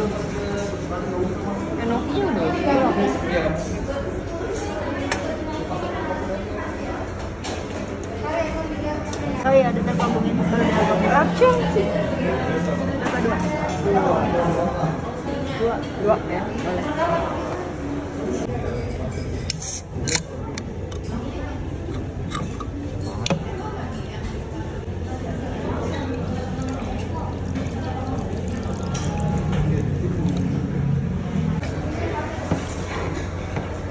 Enoknya udah Oh iya, ada teh sih. dua? Dua. Dua ya, boleh.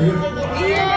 Isso!